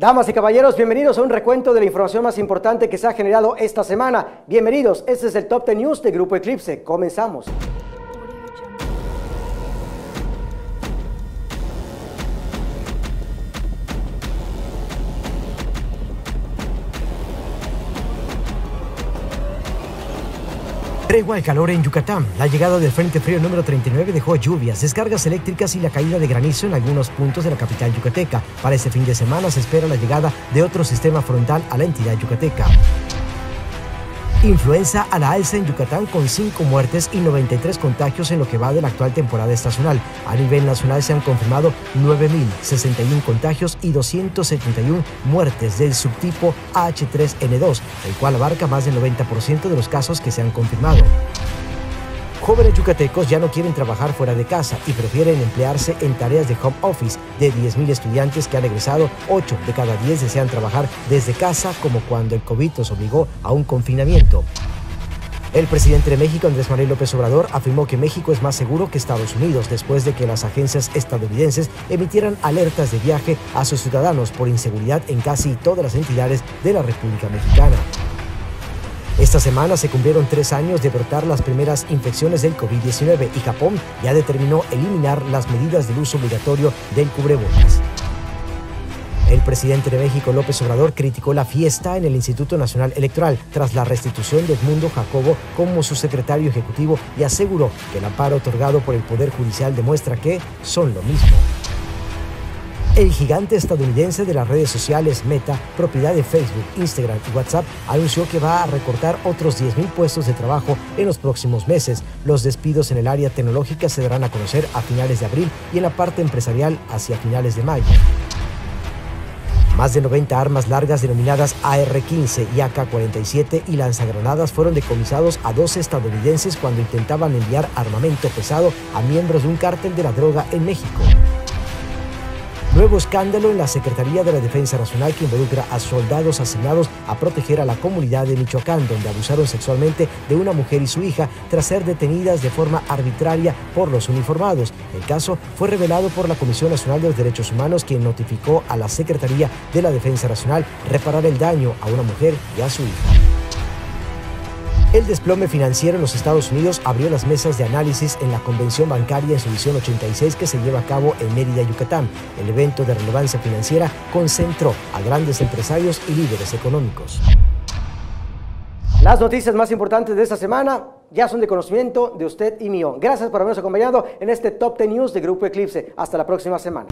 Damas y caballeros, bienvenidos a un recuento de la información más importante que se ha generado esta semana. Bienvenidos, este es el Top 10 News de Grupo Eclipse. Comenzamos. Tregua el calor en Yucatán. La llegada del Frente Frío número 39 dejó lluvias, descargas eléctricas y la caída de granizo en algunos puntos de la capital yucateca. Para este fin de semana se espera la llegada de otro sistema frontal a la entidad yucateca. Influenza a la alza en Yucatán con 5 muertes y 93 contagios en lo que va de la actual temporada estacional. A nivel nacional se han confirmado 9.061 contagios y 271 muertes del subtipo H3N2, el cual abarca más del 90% de los casos que se han confirmado. Jóvenes yucatecos ya no quieren trabajar fuera de casa y prefieren emplearse en tareas de home office. De 10.000 estudiantes que han egresado, 8 de cada 10 desean trabajar desde casa como cuando el COVID los obligó a un confinamiento. El presidente de México, Andrés Manuel López Obrador, afirmó que México es más seguro que Estados Unidos después de que las agencias estadounidenses emitieran alertas de viaje a sus ciudadanos por inseguridad en casi todas las entidades de la República Mexicana. Esta semana se cumplieron tres años de brotar las primeras infecciones del COVID-19 y Japón ya determinó eliminar las medidas del uso obligatorio del cubrebocas. El presidente de México, López Obrador, criticó la fiesta en el Instituto Nacional Electoral tras la restitución de Edmundo Jacobo como su secretario ejecutivo y aseguró que el amparo otorgado por el Poder Judicial demuestra que son lo mismo. El gigante estadounidense de las redes sociales Meta, propiedad de Facebook, Instagram y WhatsApp, anunció que va a recortar otros 10.000 puestos de trabajo en los próximos meses. Los despidos en el área tecnológica se darán a conocer a finales de abril y en la parte empresarial hacia finales de mayo. Más de 90 armas largas denominadas AR-15 y AK-47 y lanzagranadas fueron decomisados a dos estadounidenses cuando intentaban enviar armamento pesado a miembros de un cártel de la droga en México. Nuevo escándalo en la Secretaría de la Defensa Nacional que involucra a soldados asignados a proteger a la comunidad de Michoacán, donde abusaron sexualmente de una mujer y su hija tras ser detenidas de forma arbitraria por los uniformados. El caso fue revelado por la Comisión Nacional de los Derechos Humanos, quien notificó a la Secretaría de la Defensa Nacional reparar el daño a una mujer y a su hija. El desplome financiero en los Estados Unidos abrió las mesas de análisis en la convención bancaria en su edición 86 que se lleva a cabo en Mérida, Yucatán. El evento de relevancia financiera concentró a grandes empresarios y líderes económicos. Las noticias más importantes de esta semana ya son de conocimiento de usted y mío. Gracias por habernos acompañado en este Top 10 News de Grupo Eclipse. Hasta la próxima semana.